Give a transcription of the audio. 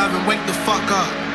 driving, wake the fuck up.